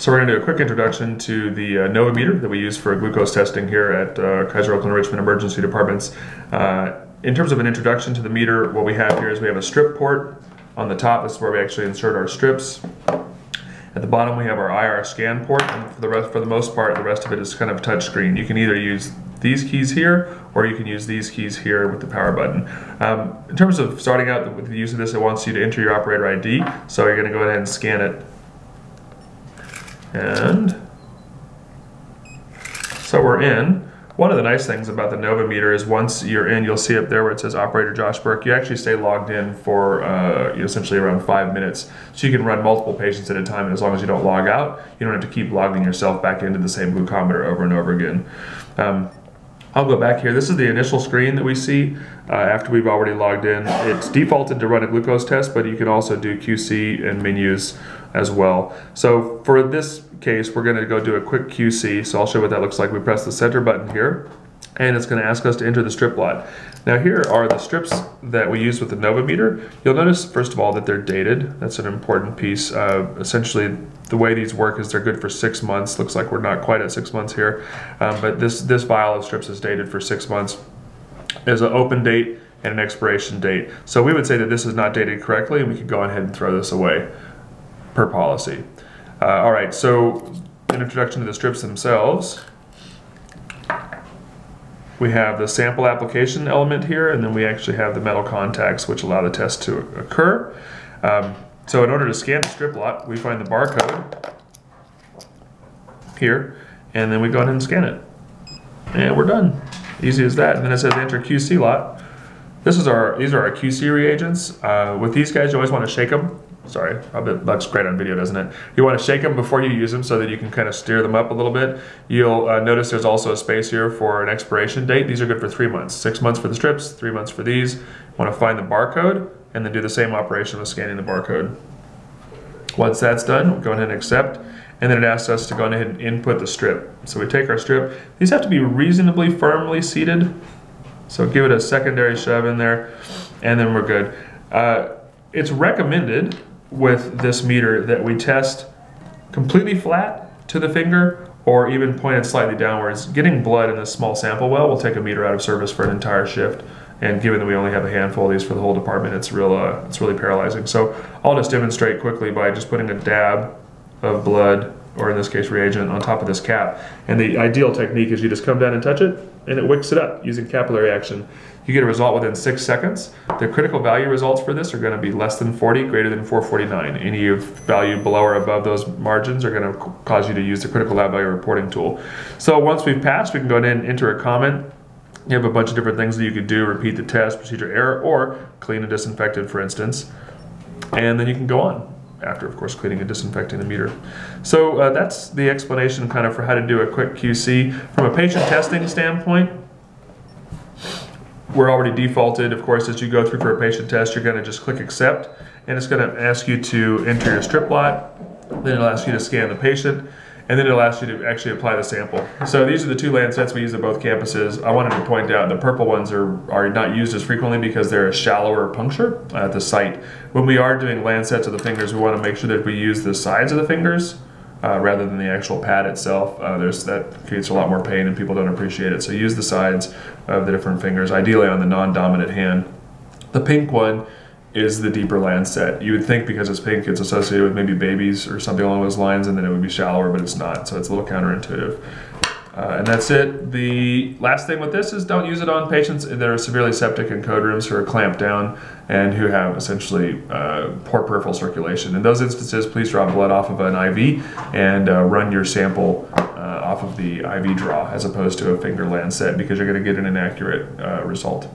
So we're going to do a quick introduction to the uh, Nova meter that we use for glucose testing here at uh, Kaiser Oakland Richmond Emergency Departments. Uh, in terms of an introduction to the meter, what we have here is we have a strip port on the top. This is where we actually insert our strips. At the bottom we have our IR scan port, and for the rest, for the most part, the rest of it is kind of touch screen. You can either use these keys here, or you can use these keys here with the power button. Um, in terms of starting out with the use of this, it wants you to enter your operator ID, so you're going to go ahead and scan it and so we're in. One of the nice things about the Nova meter is once you're in, you'll see up there where it says operator Josh Burke, you actually stay logged in for uh, essentially around five minutes. So you can run multiple patients at a time, and as long as you don't log out, you don't have to keep logging yourself back into the same glucometer over and over again. Um, I'll go back here. This is the initial screen that we see uh, after we've already logged in. It's defaulted to run a glucose test, but you can also do QC and menus as well. So for this case, we're gonna go do a quick QC. So I'll show what that looks like. We press the center button here, and it's gonna ask us to enter the strip lot. Now here are the strips that we use with the Nova meter. You'll notice, first of all, that they're dated. That's an important piece. Uh, essentially, the way these work is they're good for six months. Looks like we're not quite at six months here, um, but this, this vial of strips is dated for six months. There's an open date and an expiration date. So we would say that this is not dated correctly, and we could go ahead and throw this away per policy. Uh, all right, so an introduction to the strips themselves. We have the sample application element here, and then we actually have the metal contacts which allow the test to occur. Um, so in order to scan the strip lot, we find the barcode here, and then we go ahead and scan it. And we're done. Easy as that. And then it says enter QC lot. This is our, these are our QC reagents. Uh, with these guys, you always want to shake them sorry, it looks great on video, doesn't it? You want to shake them before you use them so that you can kind of steer them up a little bit. You'll uh, notice there's also a space here for an expiration date. These are good for three months. Six months for the strips, three months for these. You want to find the barcode and then do the same operation with scanning the barcode. Once that's done, we'll go ahead and accept and then it asks us to go ahead and input the strip. So we take our strip. These have to be reasonably firmly seated. So give it a secondary shove in there and then we're good. Uh, it's recommended with this meter that we test completely flat to the finger or even pointed slightly downwards. Getting blood in this small sample well will take a meter out of service for an entire shift. And given that we only have a handful of these for the whole department, it's real, uh, it's really paralyzing. So I'll just demonstrate quickly by just putting a dab of blood, or in this case reagent, on top of this cap. And the ideal technique is you just come down and touch it, and it wicks it up using capillary action. You get a result within six seconds. The critical value results for this are going to be less than 40, greater than 449. Any value below or above those margins are going to cause you to use the critical lab value reporting tool. So once we've passed, we can go in and enter a comment. You have a bunch of different things that you could do, repeat the test, procedure error, or clean and disinfect it, for instance. And then you can go on after, of course, cleaning and disinfecting the meter. So uh, that's the explanation kind of for how to do a quick QC. From a patient testing standpoint, we're already defaulted, of course, as you go through for a patient test, you're gonna just click accept, and it's gonna ask you to enter your strip lot, then it'll ask you to scan the patient, and then it'll ask you to actually apply the sample. So these are the two Lancets we use at both campuses. I wanted to point out the purple ones are, are not used as frequently because they're a shallower puncture at the site. When we are doing Lancets of the fingers, we wanna make sure that we use the sides of the fingers uh, rather than the actual pad itself. Uh, there's that creates a lot more pain and people don't appreciate it. So use the sides of the different fingers, ideally on the non-dominant hand. The pink one is the deeper lancet. You would think because it's pink, it's associated with maybe babies or something along those lines, and then it would be shallower, but it's not. So it's a little counterintuitive. Uh, and that's it. The last thing with this is don't use it on patients that are severely septic in code rooms who are clamped down and who have essentially uh, poor peripheral circulation. In those instances, please draw blood off of an IV and uh, run your sample uh, off of the IV draw as opposed to a finger lancet because you're going to get an inaccurate uh, result.